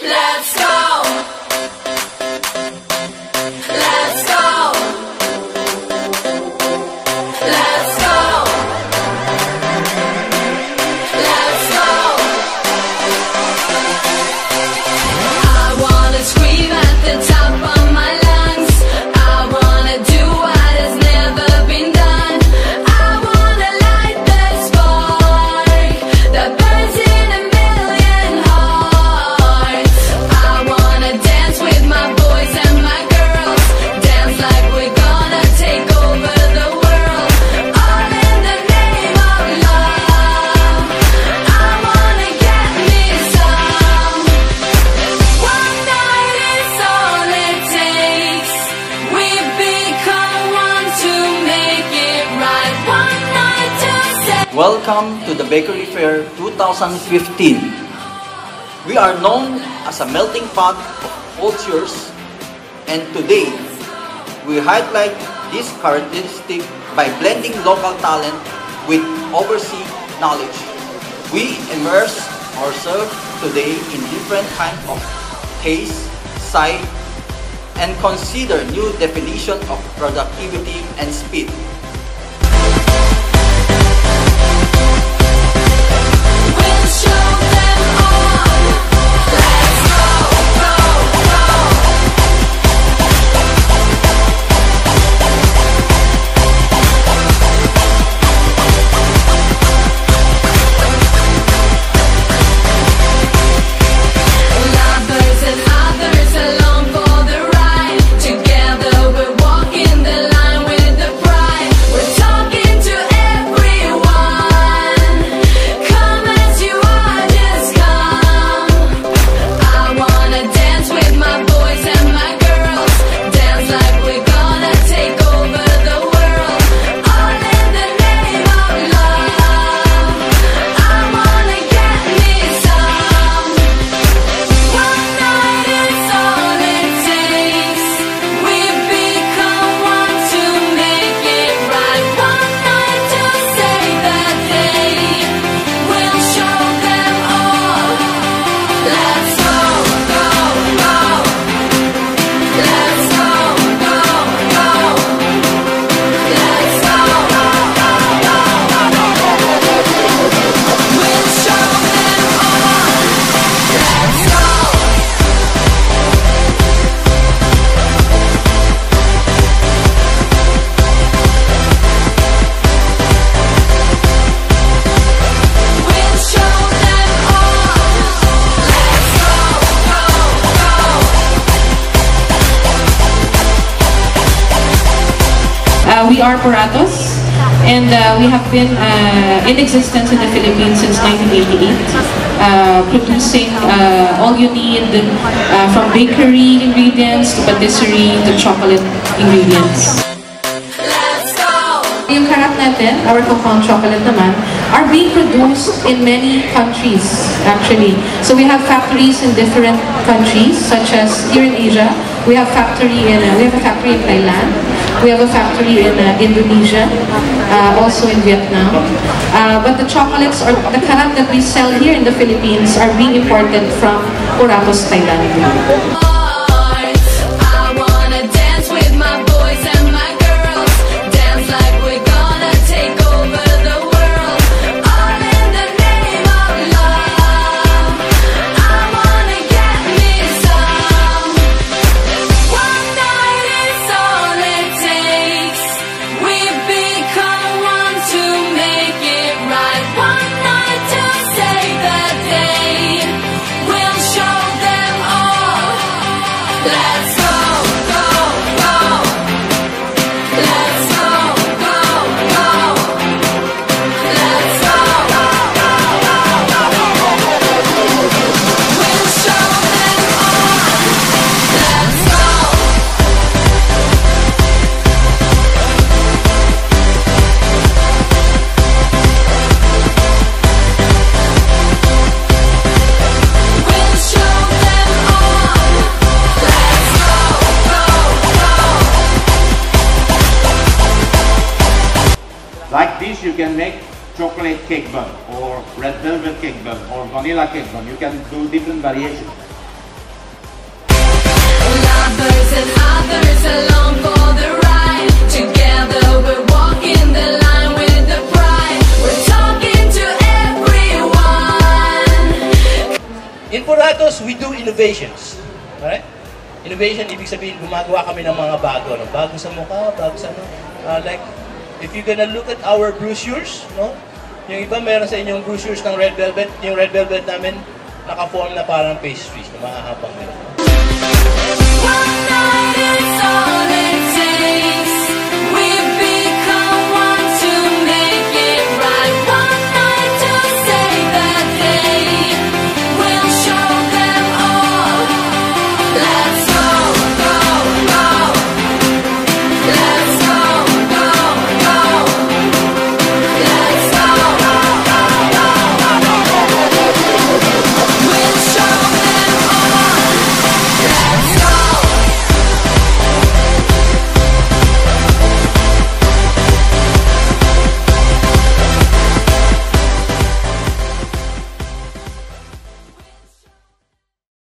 Let's go! welcome to the Bakery Fair 2015. We are known as a melting pot of cultures and today we highlight this characteristic by blending local talent with overseas knowledge. We immerse ourselves today in different kinds of taste, sight, and consider new definition of productivity and speed. PR Puratos, and uh, we have been uh, in existence in the Philippines since 1988, uh, producing uh, all you need uh, from bakery ingredients to patisserie to chocolate ingredients. Yung Carat natin, our compound chocolate naman, are being produced in many countries, actually. So we have factories in different countries, such as here in Asia, we have factory in, uh, we have a factory in Thailand, we have a factory in uh, Indonesia, uh, also in Vietnam. Uh, but the chocolates or the Carat that we sell here in the Philippines are being imported from Puratos, Thailand. like this you can make chocolate cake bun or red velvet cake bun or vanilla cake bun. You can do different variations. In Puratos, we do innovations. right? Innovation, ibig sabihin, gumagawa kami ng mga bago. No? Bago sa mukha, bago sa. Uh, like, if you're gonna look at our brochures, no? Yung iba, meron sa inyong brochures ng red velvet. Yung red velvet namin, naka-form na parang pastries, na mahahabang meron. One night is all